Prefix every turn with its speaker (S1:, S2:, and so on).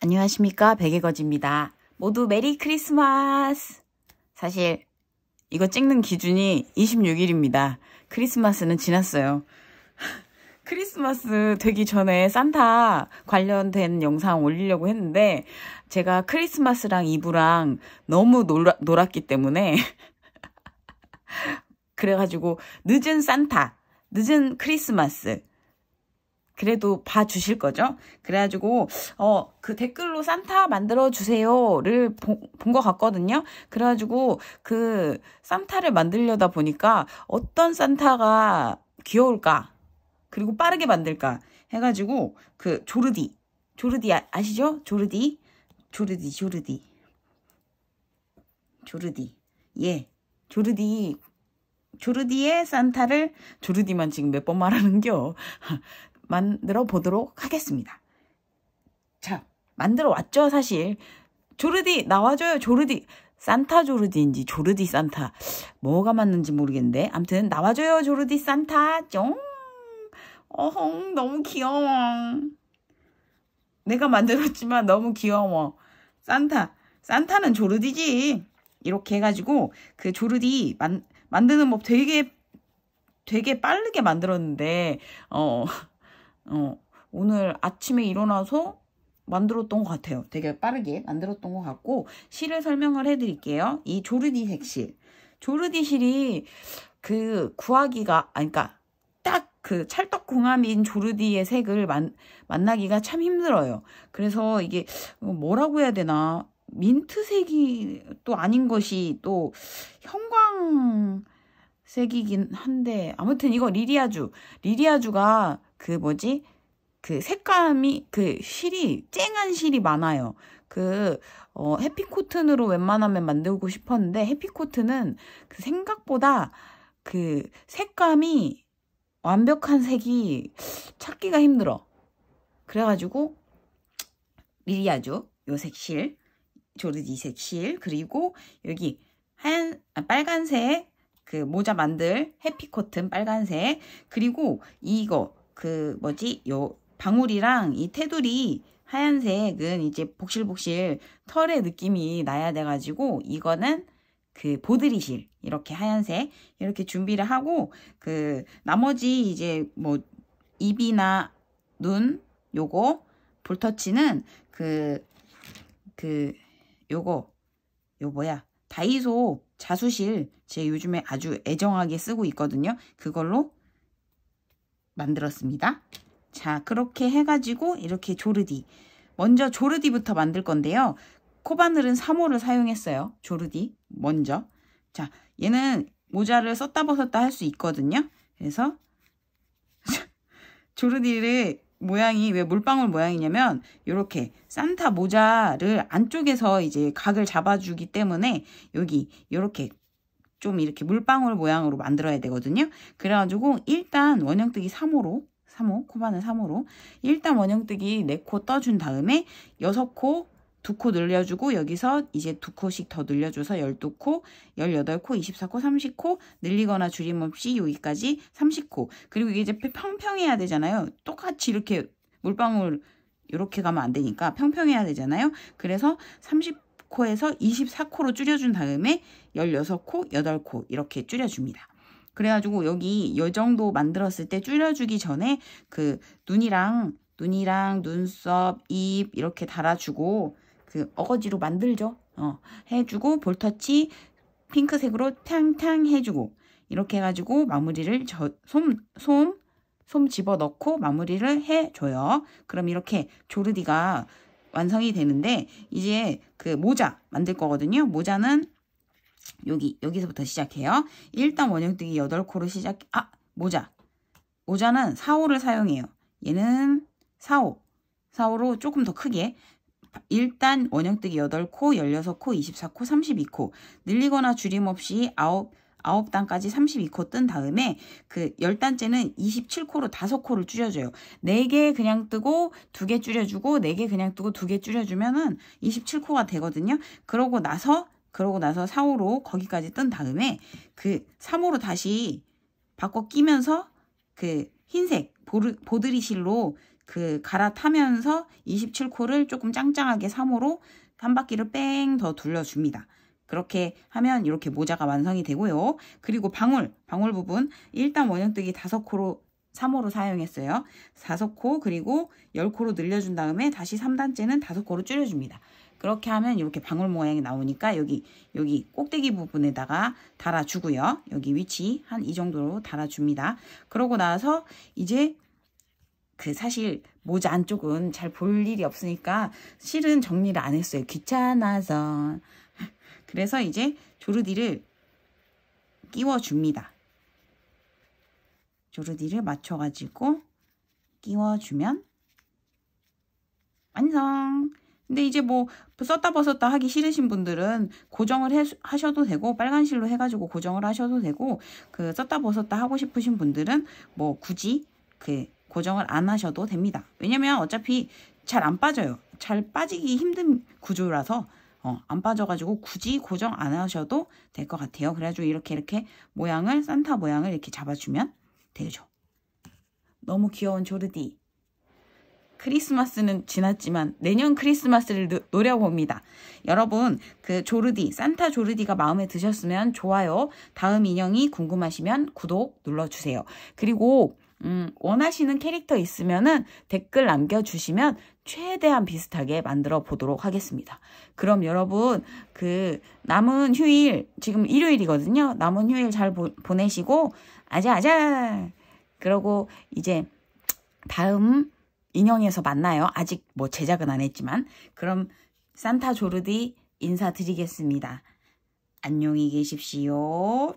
S1: 안녕하십니까 백예거지입니다. 모두 메리 크리스마스! 사실 이거 찍는 기준이 26일입니다. 크리스마스는 지났어요. 크리스마스 되기 전에 산타 관련된 영상 올리려고 했는데 제가 크리스마스랑 이브랑 너무 놀아, 놀았기 때문에 그래가지고 늦은 산타, 늦은 크리스마스 그래도 봐주실 거죠? 그래가지고, 어, 그 댓글로 산타 만들어 주세요를 본 것 같거든요? 그래가지고, 그 산타를 만들려다 보니까 어떤 산타가 귀여울까? 그리고 빠르게 만들까? 해가지고, 그 조르디. 조르디 아, 아시죠? 조르디? 조르디, 조르디. 조르디. 예. 조르디 조르디의 산타를 조르디만 지금 몇 번 말하는겨. 만들어 보도록 하겠습니다. 자, 만들어 왔죠, 사실. 조르디, 나와줘요, 조르디. 산타 조르디인지 조르디 산타. 뭐가 맞는지 모르겠는데. 암튼, 나와줘요, 조르디 산타. 쫑. 어헝, 너무 귀여워. 내가 만들었지만 너무 귀여워. 산타. 산타는 조르디지. 이렇게 해가지고, 그 조르디 만, 만드는 법 되게, 되게 빠르게 만들었는데, 어, 어, 오늘 아침에 일어나서 만들었던 것 같아요. 되게 빠르게 만들었던 것 같고 실을 설명을 해드릴게요. 이 조르디 색실. 조르디 실이 그 구하기가 아니 그러니까 딱 그 찰떡궁합인 조르디의 색을 만, 만나기가 참 힘들어요. 그래서 이게 뭐라고 해야 되나 민트색이 또 아닌 것이 또 형광색이긴 한데 아무튼 이거 리리아주 리리아주가 그 뭐지? 그 색감이 그 실이 쨍한 실이 많아요. 그 어, 해피코튼으로 웬만하면 만들고 싶었는데 해피코튼은 그 생각보다 그 색감이 완벽한 색이 찾기가 힘들어. 그래가지고 리리아주 요 색 실 조르디 색 실 그리고 여기 하얀 아, 빨간색 그 모자 만들 해피코튼 빨간색 그리고 이거 그 뭐지? 요 방울이랑 이 테두리 하얀색은 이제 복실복실 털의 느낌이 나야 돼가지고 이거는 그 보드리실 이렇게 하얀색 이렇게 준비를 하고 그 나머지 이제 뭐 입이나 눈 요거 볼터치는 그그 그 요거 요 뭐야? 다이소 자수실 제 요즘에 아주 애정하게 쓰고 있거든요. 그걸로 만들었습니다. 자, 그렇게 해가지고 이렇게 조르디. 먼저 조르디부터 만들 건데요. 코바늘은 3호를 사용했어요. 조르디 먼저. 자, 얘는 모자를 썼다 벗었다 할 수 있거든요. 그래서 조르디를 모양이 왜 물방울 모양이냐면 이렇게 산타 모자를 안쪽에서 이제 각을 잡아주기 때문에 여기 이렇게 좀 이렇게 물방울 모양으로 만들어야 되거든요. 그래가지고 일단 원형뜨기 3호로 3호, 코바늘 3호로 일단 원형뜨기 4코 떠준 다음에 6코 2코 늘려주고 여기서 이제 2코씩 더 늘려줘서 12코, 18코, 24코, 30코 늘리거나 줄임 없이 여기까지 30코 그리고 이게 이제 평평해야 되잖아요. 똑같이 이렇게 물방울 이렇게 가면 안 되니까 평평해야 되잖아요. 그래서 30 코에서 24코로 줄여준 다음에 16코, 8코 이렇게 줄여줍니다. 그래가지고 여기 이 정도 만들었을 때 줄여주기 전에 그 눈이랑 눈이랑 눈썹, 입 이렇게 달아주고 그 어거지로 만들죠. 어, 해주고 볼터치 핑크색으로 탕탕 해주고 이렇게 해가지고 마무리를 저, 솜, 솜, 솜 집어넣고 마무리를 해줘요. 그럼 이렇게 조르디가 완성이 되는데 이제 그 모자 만들 거거든요. 모자는 여기 여기서부터 시작해요. 일단 원형뜨기 8코로 시작 아 모자 모자는 4호를 사용해요. 얘는 4호 4호로 조금 더 크게 일단 원형뜨기 8코, 16코, 24코, 32코 늘리거나 줄임 없이 9 9단까지 32코 뜬 다음에 그 10단째는 27코로 5코를 줄여줘요. 4개 그냥 뜨고 2개 줄여주고 4개 그냥 뜨고 2개 줄여주면은 27코가 되거든요. 그러고 나서 그러고 나서 4호로 거기까지 뜬 다음에 그 3호로 다시 바꿔 끼면서 그 흰색 보르, 보드리실로 그 갈아타면서 27코를 조금 짱짱하게 3호로 한 바퀴를 뺑 더 둘러줍니다. 그렇게 하면 이렇게 모자가 완성이 되고요. 그리고 방울, 방울 부분 일단 원형뜨기 5코로 3호로 사용했어요. 5코 그리고 10코로 늘려준 다음에 다시 3단째는 5코로 줄여줍니다. 그렇게 하면 이렇게 방울 모양이 나오니까 여기 여기 꼭대기 부분에다가 달아주고요. 여기 위치 한 이 정도로 달아줍니다. 그러고 나서 이제 그 사실 모자 안쪽은 잘 볼 일이 없으니까 실은 정리를 안 했어요. 귀찮아서. 그래서 이제 조르디를 끼워줍니다. 조르디를 맞춰가지고 끼워주면 완성! 근데 이제 뭐 썼다 벗었다 하기 싫으신 분들은 고정을 해, 하셔도 되고 빨간 실로 해가지고 고정을 하셔도 되고 그 썼다 벗었다 하고 싶으신 분들은 뭐 굳이 그 고정을 안 하셔도 됩니다. 왜냐면 어차피 잘 안 빠져요. 잘 빠지기 힘든 구조라서 어, 안 빠져가지고 굳이 고정 안 하셔도 될 것 같아요. 그래가지고 이렇게 이렇게 모양을 산타 모양을 이렇게 잡아주면 되죠. 너무 귀여운 조르디. 크리스마스는 지났지만 내년 크리스마스를 노, 노려봅니다. 여러분 그 조르디 산타 조르디가 마음에 드셨으면 좋아요. 다음 인형이 궁금하시면 구독 눌러주세요. 그리고 음, 원하시는 캐릭터 있으면은 댓글 남겨주시면 최대한 비슷하게 만들어 보도록 하겠습니다. 그럼 여러분 그 남은 휴일 지금 일요일이거든요. 남은 휴일 잘 보, 보내시고 아자아자 그러고 이제 다음 인형에서 만나요. 아직 뭐 제작은 안 했지만 그럼 산타 조르디 인사드리겠습니다. 안녕히 계십시오.